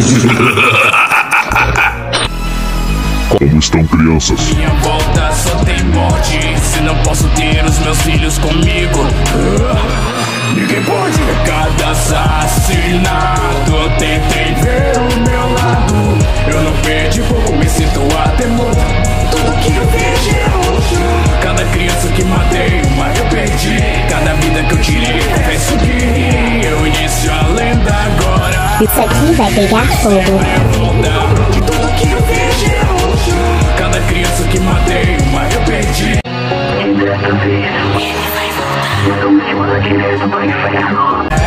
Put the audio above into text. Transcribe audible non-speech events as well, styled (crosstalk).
(laughs) Como estão, crianças? Minha volta só tem morte. Se não posso ter os meus filhos comigo. (laughs) Ninguém pode. Isso aqui vai pegar fogo. De tudo que eu. Cada criança que matei, uma eu perdi. E dessa vez, ele vai voltar. Vamos embora direto pro inferno.